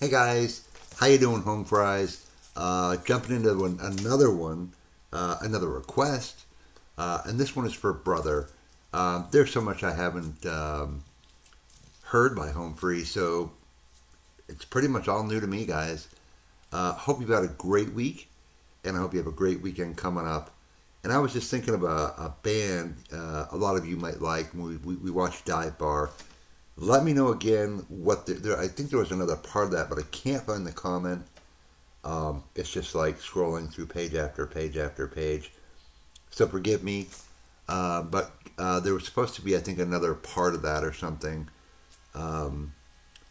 Hey guys, how you doing, Home Fries? Uh, jumping into one, another one, uh, another request, uh, and this one is for brother. Um, there's so much I haven't um, heard by Home Free, so it's pretty much all new to me, guys. Uh, hope you've had a great week, and I hope you have a great weekend coming up. And I was just thinking of a, a band uh, a lot of you might like. We, we, we watched Dive Bar. Let me know again what the, there. I think there was another part of that, but I can't find the comment. Um, it's just like scrolling through page after page after page. So forgive me, uh, but uh, there was supposed to be, I think, another part of that or something, um,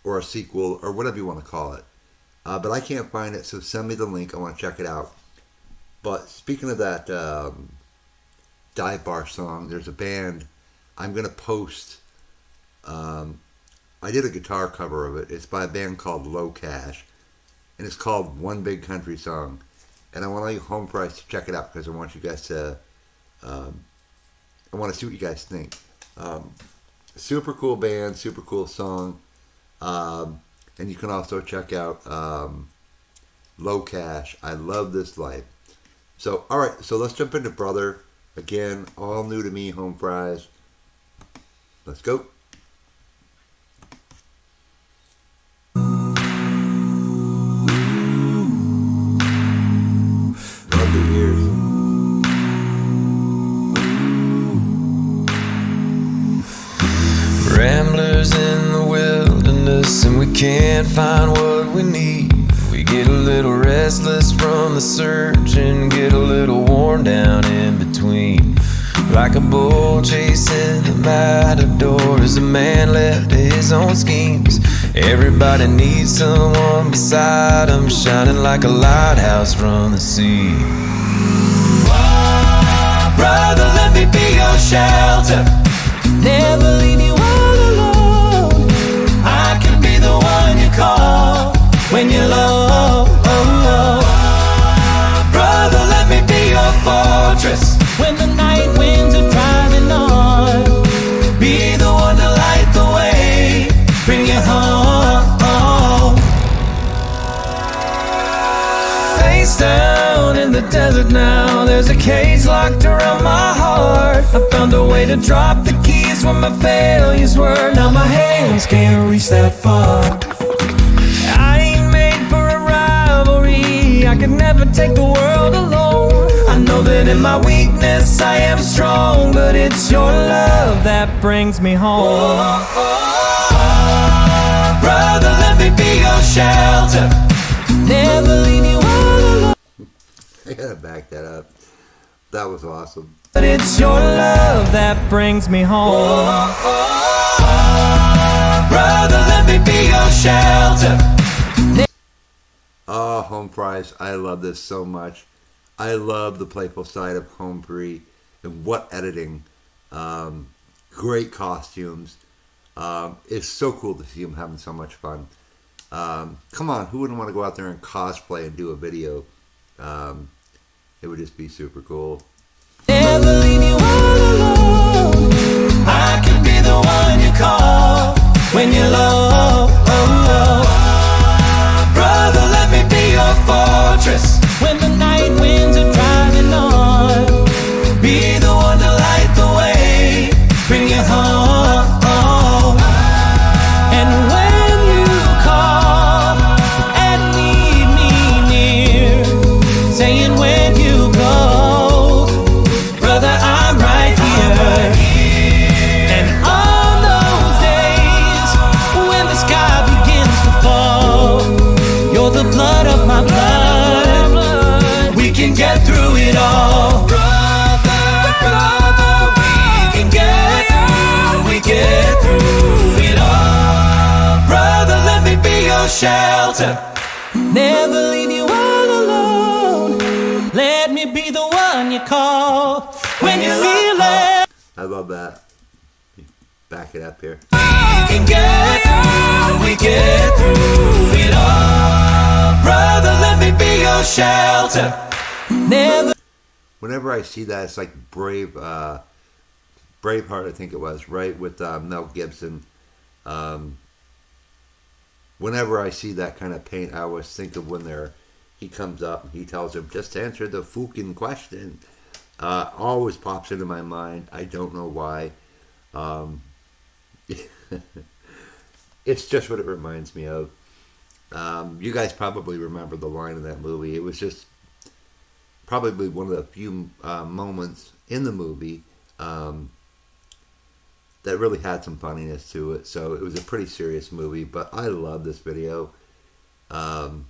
or a sequel or whatever you want to call it. Uh, but I can't find it, so send me the link. I want to check it out. But speaking of that um, dive bar song, there's a band I'm going to post. Um, I did a guitar cover of it. It's by a band called LoCash, and it's called One Big Country Song. And I want you home fries to check it out because I want you guys to. Um, I want to see what you guys think. Um, super cool band, super cool song, um, and you can also check out um, LoCash. I love this life. So, all right, so let's jump into Brother. Again, all new to me, home fries. Let's go. Ramblers in the wilderness, and we can't find what we need. We get a little restless from the search and get a little worn down in between. Like a bull chasing the matador as a man left to his own schemes. Everybody needs someone beside him, shining like a lighthouse from the sea. Brother, let me be your shelter. Desert now. There's a cage locked around my heart. I found a way to drop the keys when my failures were. Now my hands can't reach that far. I ain't made for a rivalry. I could never take the world alone. I know that in my weakness I am strong, but it's your love that brings me home. Oh, Brother, let me be your shelter. Never leave you. I gotta back that up. That was awesome. But it's your love that brings me home. Brother, let me be your shelter. Oh, Home Fries, I love this so much. I love the playful side of Home Free and what editing. Um, great costumes. Um, it's so cool to see them having so much fun. Um, come on, who wouldn't want to go out there and cosplay and do a video? Um, it would just be super cool. Can get through it all. Brother, brother, we can get through, we get through it all. Brother, let me be your shelter. Never leave you all alone. Let me be the one you call when you feel it. I love that. Back it up here. We can get through, we get through it all. Brother, let me be your shelter. Never. Whenever I see that, it's like Brave, uh, Braveheart, I think it was, right, with uh, Mel Gibson. Um, whenever I see that kind of paint, I always think of when they're he comes up and he tells him just answer the fucking question. Uh, always pops into my mind. I don't know why. Um, it's just what it reminds me of. Um, you guys probably remember the line in that movie. It was just probably one of the few uh, moments in the movie um, that really had some funniness to it. So it was a pretty serious movie, but I love this video. Um,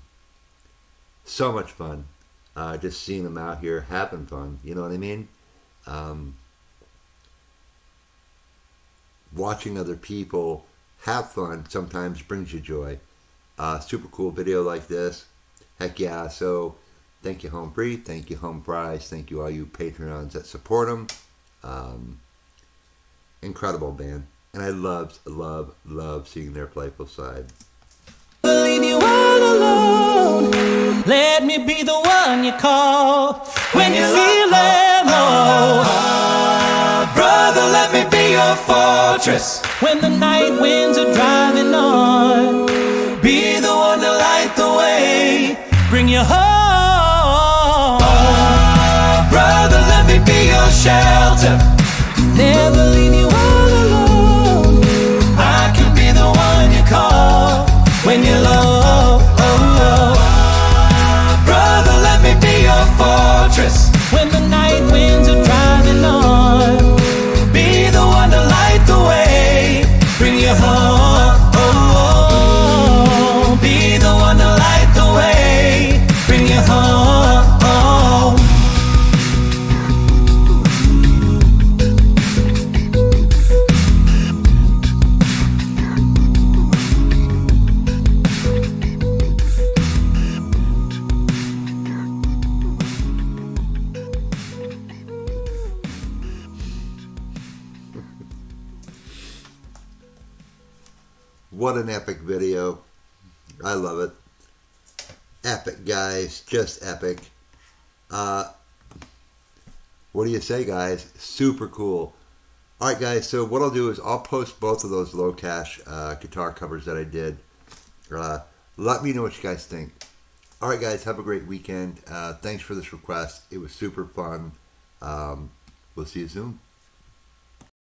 so much fun. Uh, just seeing them out here having fun. You know what I mean? Um, watching other people have fun sometimes brings you joy. Uh, super cool video like this. Heck yeah. So thank you, Home Free. Thank you, Home Fries. Thank you, all you Patreons that support them. Um, incredible band. And I love, love, love seeing their playful side. Leave you all alone. Let me be the one you call when you're feeling low. Brother, let me be your fortress when the night winds are driving on. Be the one to light the way, bring you home. Shelter. Never leave you all alone. I can be the one you call when you're low. Brother, let me be your fortress when the night winds are driving on. Be the one to light the way, bring you home. What an epic video. I love it. Epic, guys. Just epic. Uh, what do you say, guys? Super cool. All right, guys. So what I'll do is I'll post both of those LoCash uh, guitar covers that I did. Uh, let me know what you guys think. All right, guys. Have a great weekend. Uh, thanks for this request. It was super fun. Um, we'll see you soon.